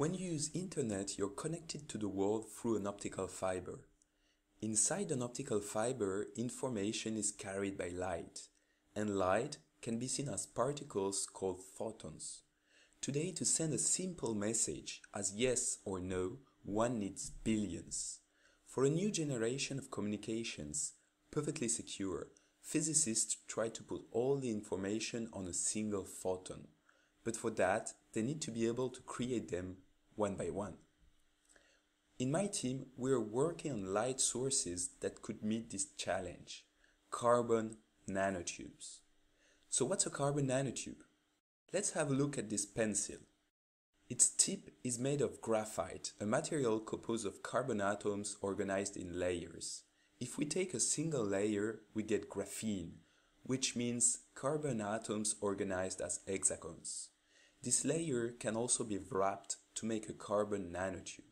When you use internet, you're connected to the world through an optical fiber. Inside an optical fiber, information is carried by light, and light can be seen as particles called photons. Today, to send a simple message as yes or no, one needs billions. For a new generation of communications, perfectly secure, physicists try to put all the information on a single photon. But for that, they need to be able to create them one by one. In my team, we are working on light sources that could meet this challenge carbon nanotubes. So, what's a carbon nanotube? Let's have a look at this pencil. Its tip is made of graphite, a material composed of carbon atoms organized in layers. If we take a single layer, we get graphene, which means carbon atoms organized as hexagons. This layer can also be wrapped to make a carbon nanotube.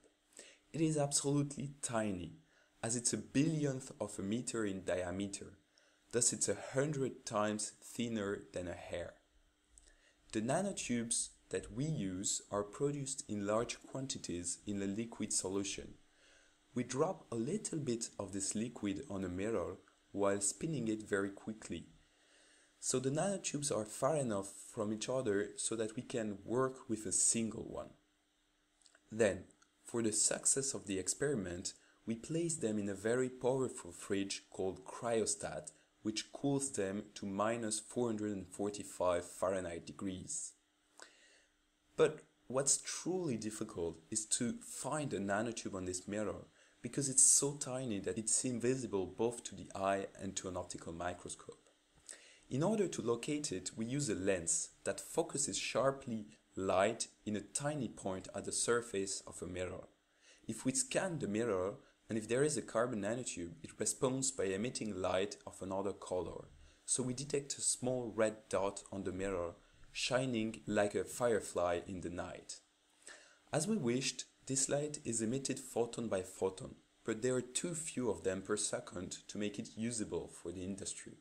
It is absolutely tiny, as it's a billionth of a meter in diameter, thus it's a hundred times thinner than a hair. The nanotubes that we use are produced in large quantities in a liquid solution. We drop a little bit of this liquid on a mirror while spinning it very quickly. So the nanotubes are far enough from each other so that we can work with a single one. Then, for the success of the experiment, we place them in a very powerful fridge called cryostat, which cools them to minus 445 Fahrenheit degrees. But what's truly difficult is to find a nanotube on this mirror because it's so tiny that it's invisible both to the eye and to an optical microscope. In order to locate it, we use a lens that focuses sharply light in a tiny point at the surface of a mirror. If we scan the mirror, and if there is a carbon nanotube, it responds by emitting light of another color. So we detect a small red dot on the mirror, shining like a firefly in the night. As we wished, this light is emitted photon by photon, but there are too few of them per second to make it usable for the industry.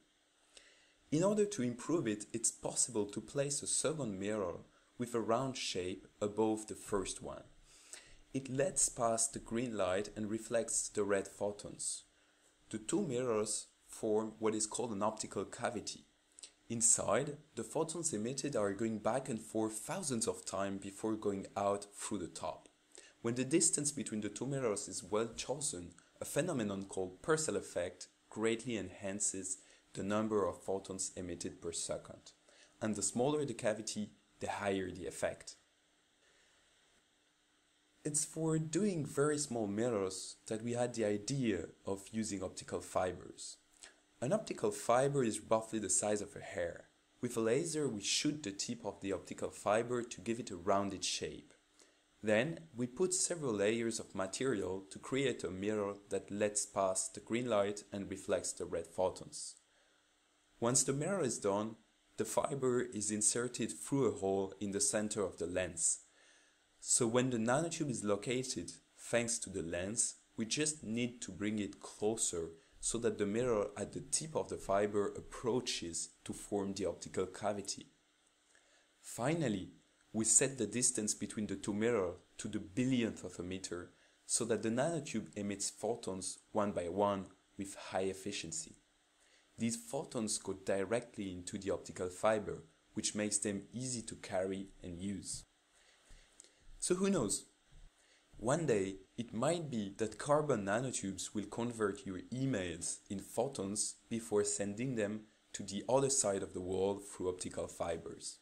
In order to improve it, it's possible to place a second mirror with a round shape above the first one. It lets pass the green light and reflects the red photons. The two mirrors form what is called an optical cavity. Inside, the photons emitted are going back and forth thousands of times before going out through the top. When the distance between the two mirrors is well chosen, a phenomenon called Purcell effect greatly enhances the number of photons emitted per second. And the smaller the cavity, the higher the effect. It's for doing very small mirrors that we had the idea of using optical fibers. An optical fiber is roughly the size of a hair. With a laser, we shoot the tip of the optical fiber to give it a rounded shape. Then, we put several layers of material to create a mirror that lets pass the green light and reflects the red photons. Once the mirror is done, the fiber is inserted through a hole in the center of the lens. So when the nanotube is located, thanks to the lens, we just need to bring it closer so that the mirror at the tip of the fiber approaches to form the optical cavity. Finally, we set the distance between the two mirrors to the billionth of a meter so that the nanotube emits photons one by one with high efficiency. These photons go directly into the optical fiber, which makes them easy to carry and use. So who knows? One day, it might be that carbon nanotubes will convert your emails in photons before sending them to the other side of the world through optical fibers.